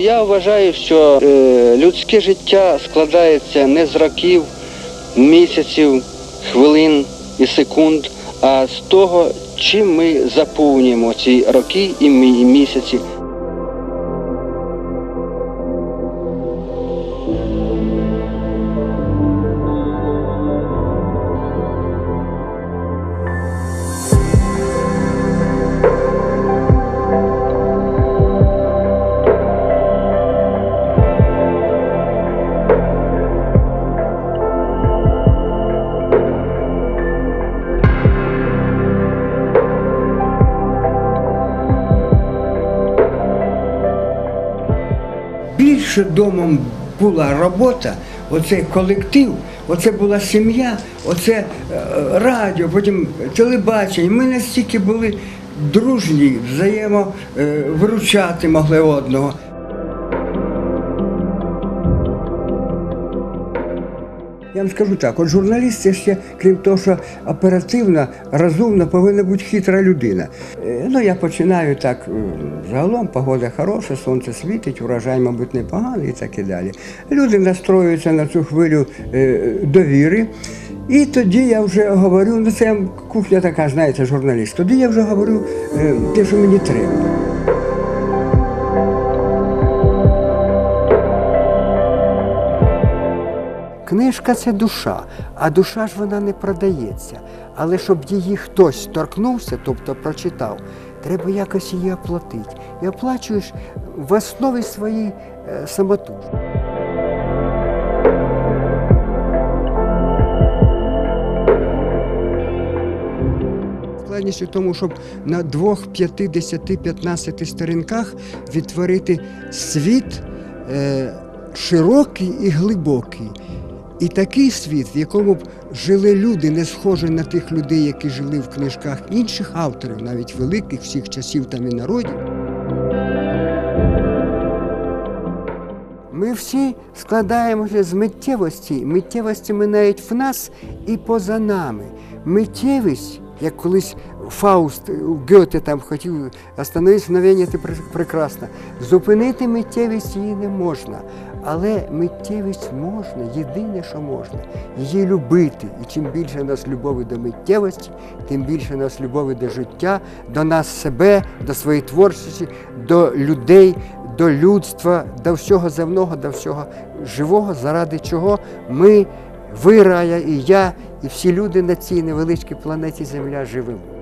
Я вважаю, що е, людське життя складається не з років, місяців, хвилин і секунд, а з того, чим ми заповнюємо ці роки і місяці. Більше домом була робота, оцей колектив, оце була сім'я, оце е, радіо, потім телебачення. Ми настільки були дружні, взаємовиручати могли одного. Я вам скажу так, от журналіст це ще, крім того, що оперативна, розумна, повинна бути хитра людина. Е, Ну, я починаю так, е, загалом погода хороша, сонце світить, урожай, мабуть, непоганий і так і далі. Люди настроюються на цю хвилю е, довіри. І тоді я вже говорю, ну це кухня така, знаєте, журналіст. Тоді я вже говорю те, що мені треба. Книжка це душа, а душа ж вона не продається. Але щоб її хтось торкнувся, тобто прочитав, треба якось її оплатити. І оплачуєш в основі своїй е, самотужки. Складність у тому, щоб на двох, п'яти, десяти, п'ятнадцяти сторінках відтворити світ е, широкий і глибокий. І такий світ, в якому б жили люди, не схожі на тих людей, які жили в книжках інших авторів, навіть великих всіх часів там і народів. Ми всі складаємося з миттєвості. Миттєвості минають в нас і поза нами. Миттєвість, як колись Фауст Гьоте там хотів остановити мгновення, ти прекрасна. Зупинити миттєвість її не можна. Але миттєвість можна, єдине, що можна, її любити. І чим більше нас любові до миттєвості, тим більше нас любові до життя, до нас себе, до своєї творчості, до людей, до людства, до всього земного, до всього живого, заради чого ми, ви, Рая, і я, і всі люди на цій невеличкій планеті Земля живемо.